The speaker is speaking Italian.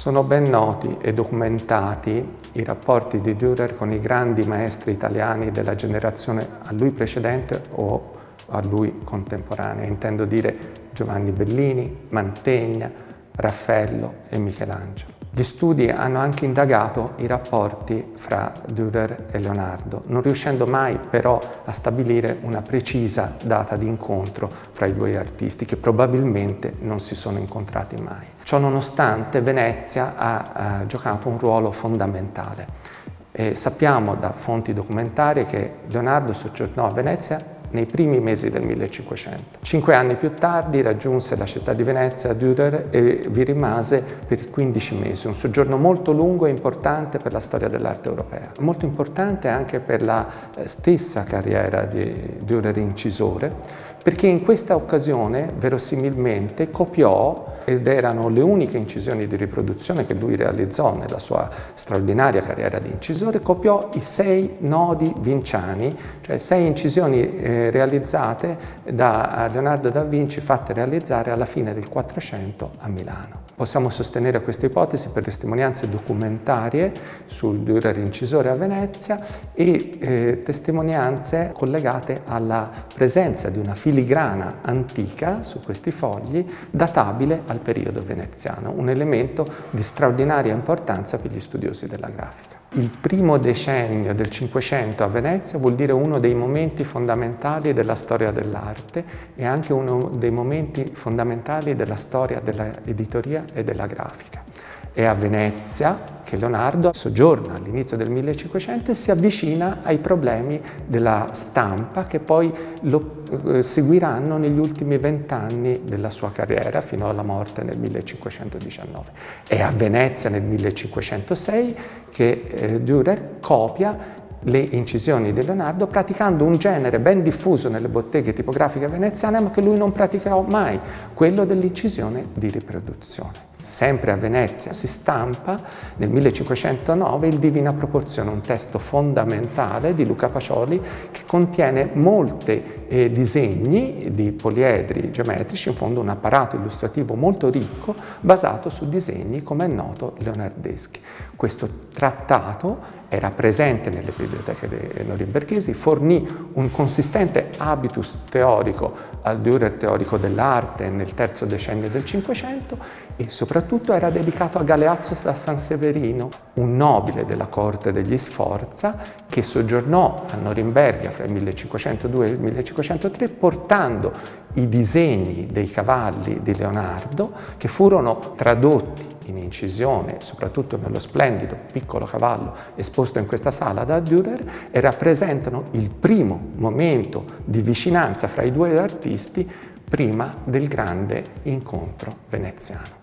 Sono ben noti e documentati i rapporti di Dürer con i grandi maestri italiani della generazione a lui precedente o a lui contemporanea. Intendo dire Giovanni Bellini, Mantegna, Raffaello e Michelangelo. Gli studi hanno anche indagato i rapporti fra Dürer e Leonardo, non riuscendo mai però a stabilire una precisa data di incontro fra i due artisti che probabilmente non si sono incontrati mai. Ciò nonostante Venezia ha, ha giocato un ruolo fondamentale. E sappiamo da fonti documentarie che Leonardo soggiornò a Venezia nei primi mesi del 1500. Cinque anni più tardi raggiunse la città di Venezia, Dürer, e vi rimase per 15 mesi, un soggiorno molto lungo e importante per la storia dell'arte europea. Molto importante anche per la eh, stessa carriera di Dürer incisore, perché in questa occasione verosimilmente copiò, ed erano le uniche incisioni di riproduzione che lui realizzò nella sua straordinaria carriera di incisore, copiò i sei nodi vinciani, cioè sei incisioni eh, realizzate da Leonardo da Vinci, fatte realizzare alla fine del 400 a Milano. Possiamo sostenere questa ipotesi per testimonianze documentarie sul Dürer incisore a Venezia e eh, testimonianze collegate alla presenza di una filigrana antica su questi fogli databile al periodo veneziano, un elemento di straordinaria importanza per gli studiosi della grafica. Il primo decennio del Cinquecento a Venezia vuol dire uno dei momenti fondamentali della storia dell'arte e anche uno dei momenti fondamentali della storia dell'editoria e della grafica. È a Venezia che Leonardo soggiorna all'inizio del 1500 e si avvicina ai problemi della stampa che poi lo eh, seguiranno negli ultimi vent'anni della sua carriera fino alla morte nel 1519. È a Venezia nel 1506 che eh, Dürer copia le incisioni di Leonardo praticando un genere ben diffuso nelle botteghe tipografiche veneziane ma che lui non praticò mai, quello dell'incisione di riproduzione. Sempre a Venezia si stampa nel 1509 il Divina Proporzione, un testo fondamentale di Luca Pacioli che contiene molti eh, disegni di poliedri geometrici, in fondo un apparato illustrativo molto ricco basato su disegni, come è noto, leonardeschi. Questo trattato era presente nelle biblioteche norimberghesi, fornì un consistente habitus teorico al Dürer teorico dell'arte nel terzo decennio del Cinquecento e soprattutto era dedicato a Galeazzo da San Severino, un nobile della corte degli Sforza che soggiornò a Norimberga fra il 1502 e il 1503 portando i disegni dei cavalli di Leonardo che furono tradotti in incisione, soprattutto nello splendido piccolo cavallo esposto in questa sala da Dürer, e rappresentano il primo momento di vicinanza fra i due artisti prima del grande incontro veneziano.